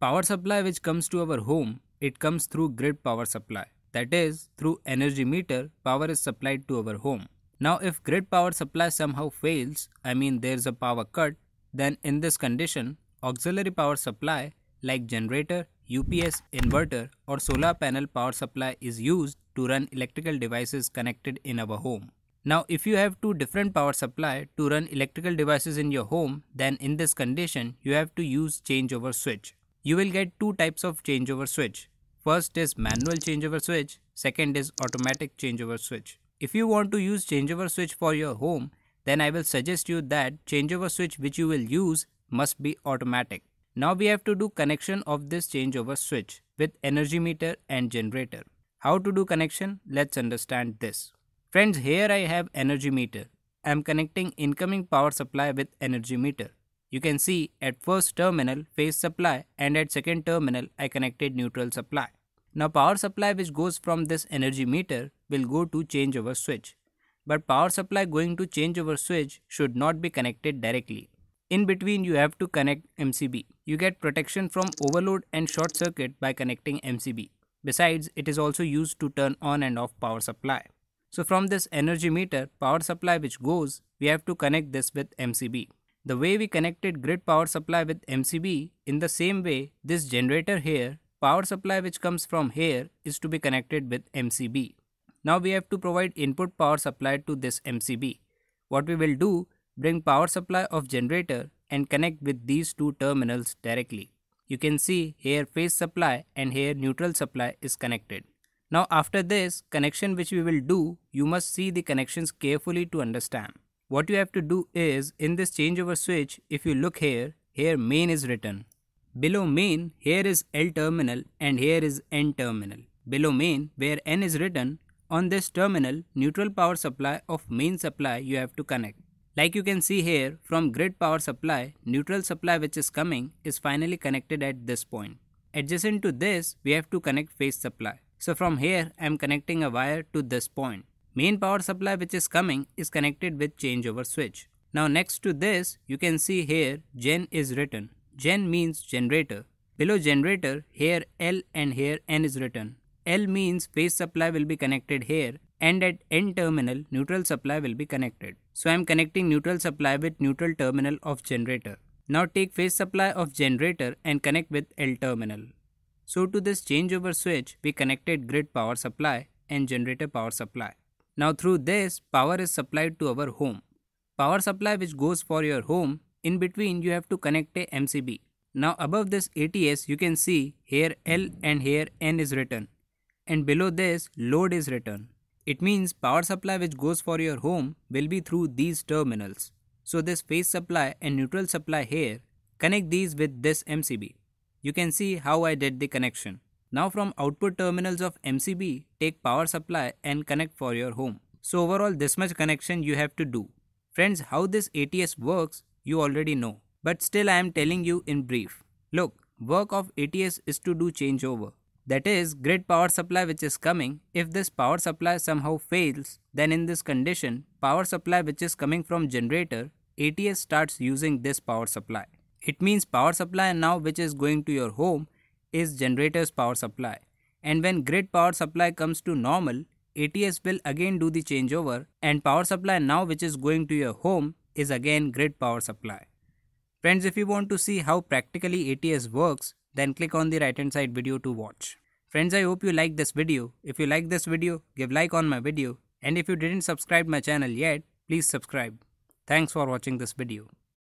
Power supply which comes to our home, it comes through grid power supply. That is, through energy meter, power is supplied to our home. Now if grid power supply somehow fails, I mean there's a power cut, then in this condition, auxiliary power supply like generator, UPS, inverter or solar panel power supply is used to run electrical devices connected in our home. Now if you have two different power supply to run electrical devices in your home, then in this condition you have to use changeover switch. You will get two types of changeover switch. First is manual changeover switch, second is automatic changeover switch. If you want to use changeover switch for your home, then I will suggest you that changeover switch which you will use must be automatic. Now we have to do connection of this changeover switch with energy meter and generator. How to do connection? Let's understand this. Friends, here I have energy meter. I am connecting incoming power supply with energy meter. You can see at first terminal phase supply and at second terminal I connected neutral supply. Now power supply which goes from this energy meter will go to changeover switch. But power supply going to changeover switch should not be connected directly. In between you have to connect MCB. You get protection from overload and short circuit by connecting MCB. Besides, it is also used to turn on and off power supply. So from this energy meter, power supply which goes, we have to connect this with MCB. The way we connected grid power supply with MCB, in the same way, this generator here, power supply which comes from here is to be connected with MCB. Now we have to provide input power supply to this MCB. What we will do, bring power supply of generator and connect with these two terminals directly. You can see here phase supply and here neutral supply is connected. Now after this connection which we will do, you must see the connections carefully to understand. What you have to do is in this changeover switch, if you look here, here main is written. Below main, here is L terminal and here is N terminal. Below main, where N is written, on this terminal, neutral power supply of main supply you have to connect. Like you can see here, from grid power supply, neutral supply which is coming is finally connected at this point. Adjacent to this, we have to connect phase supply. So from here, I am connecting a wire to this point. Main power supply which is coming is connected with changeover switch. Now next to this you can see here gen is written. Gen means generator. Below generator here L and here N is written. L means phase supply will be connected here and at N terminal neutral supply will be connected. So I am connecting neutral supply with neutral terminal of generator. Now take phase supply of generator and connect with L terminal. So to this changeover switch we connected grid power supply and generator power supply. Now through this, power is supplied to our home. Power supply which goes for your home, in between you have to connect a MCB. Now above this ATS you can see here L and here N is written and below this load is written. It means power supply which goes for your home will be through these terminals. So this phase supply and neutral supply here, connect these with this MCB. You can see how I did the connection. Now from output terminals of MCB, take power supply and connect for your home. So overall this much connection you have to do. Friends, how this ATS works, you already know. But still I am telling you in brief. Look, work of ATS is to do changeover. That is, grid power supply which is coming, if this power supply somehow fails, then in this condition, power supply which is coming from generator, ATS starts using this power supply. It means power supply now which is going to your home is generator's power supply. And when grid power supply comes to normal, ATS will again do the changeover and power supply now which is going to your home is again grid power supply. Friends, if you want to see how practically ATS works, then click on the right hand side video to watch. Friends, I hope you like this video. If you like this video, give like on my video. And if you didn't subscribe my channel yet, please subscribe. Thanks for watching this video.